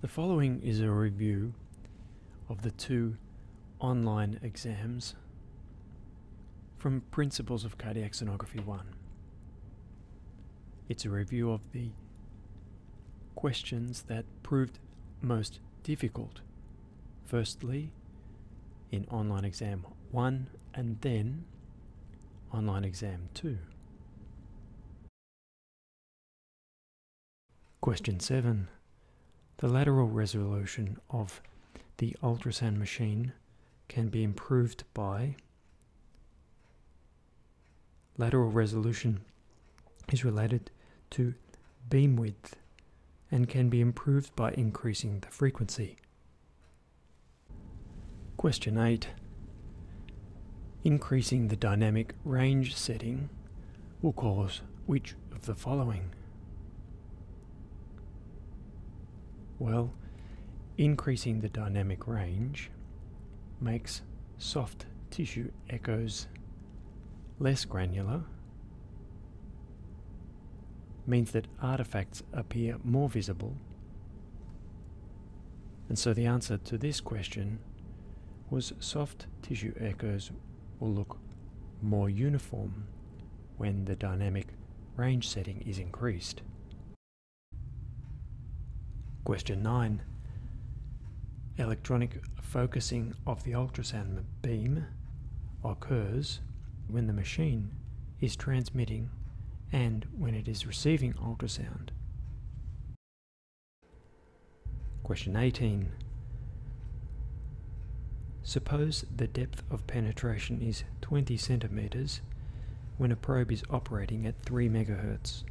The following is a review of the two online exams from Principles of Cardiac Sonography 1. It's a review of the questions that proved most difficult. Firstly, in online exam 1 and then online exam 2. Question 7. The lateral resolution of the ultrasound machine can be improved by lateral resolution is related to beam width and can be improved by increasing the frequency. Question 8. Increasing the dynamic range setting will cause which of the following? Well, increasing the dynamic range makes soft tissue echoes less granular, means that artifacts appear more visible, and so the answer to this question was soft tissue echoes will look more uniform when the dynamic range setting is increased. Question 9. Electronic focusing of the ultrasound beam occurs when the machine is transmitting and when it is receiving ultrasound. Question 18. Suppose the depth of penetration is 20 centimeters when a probe is operating at 3 megahertz.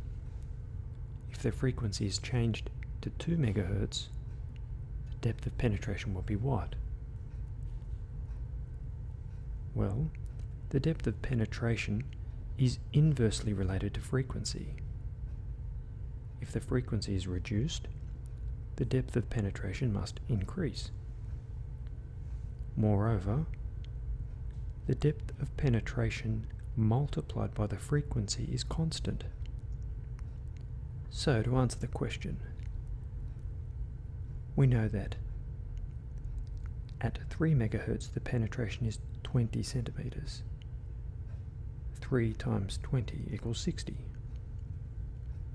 If the frequency is changed to 2 megahertz, the depth of penetration will be what? Well, the depth of penetration is inversely related to frequency. If the frequency is reduced, the depth of penetration must increase. Moreover, the depth of penetration multiplied by the frequency is constant. So, to answer the question, we know that at 3 MHz the penetration is 20 centimeters. 3 times 20 equals 60.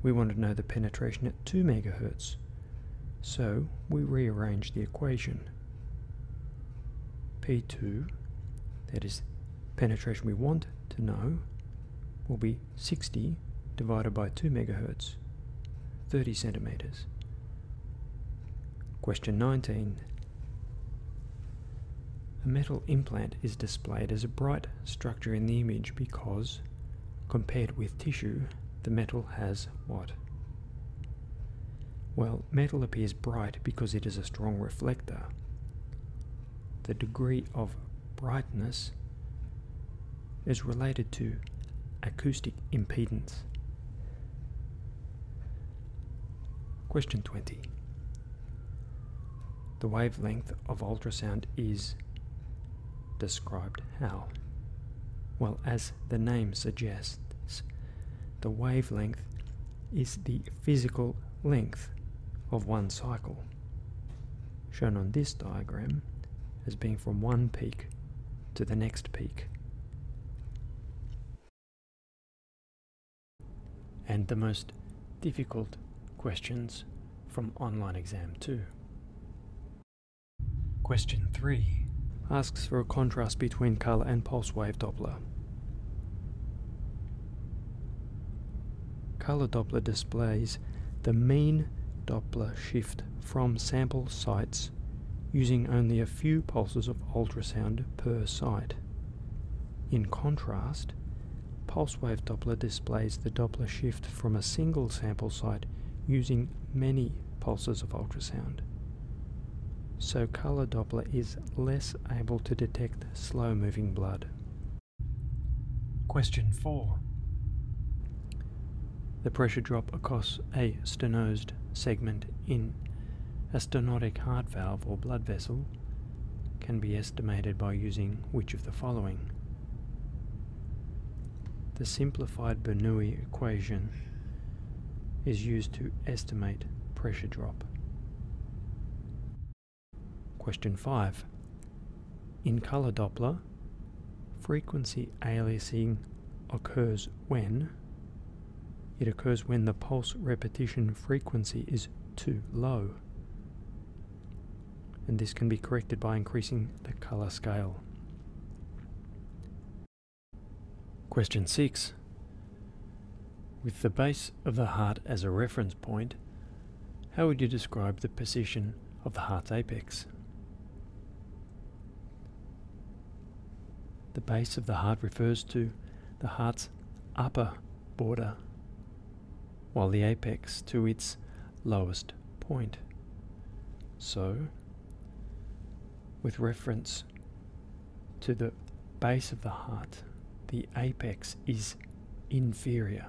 We want to know the penetration at 2 MHz, so we rearrange the equation. P2, that is penetration we want to know, will be 60 divided by 2 megahertz, 30 centimeters. Question 19. A metal implant is displayed as a bright structure in the image because, compared with tissue, the metal has what? Well, metal appears bright because it is a strong reflector the degree of brightness is related to acoustic impedance. Question 20. The wavelength of ultrasound is described how? Well, as the name suggests, the wavelength is the physical length of one cycle. Shown on this diagram, as being from one peak to the next peak. And the most difficult questions from online exam 2. Question 3 asks for a contrast between color and pulse wave Doppler. Color Doppler displays the mean Doppler shift from sample sites using only a few pulses of ultrasound per site. In contrast, pulse wave Doppler displays the Doppler shift from a single sample site using many pulses of ultrasound. So color Doppler is less able to detect slow moving blood. Question 4. The pressure drop across a stenosed segment in a stenotic heart valve or blood vessel can be estimated by using which of the following? The simplified Bernoulli equation is used to estimate pressure drop. Question 5. In color Doppler, frequency aliasing occurs when it occurs when the pulse repetition frequency is too low. And this can be corrected by increasing the color scale. Question 6. With the base of the heart as a reference point, how would you describe the position of the heart's apex? The base of the heart refers to the heart's upper border, while the apex to its lowest point. So, with reference to the base of the heart, the apex is inferior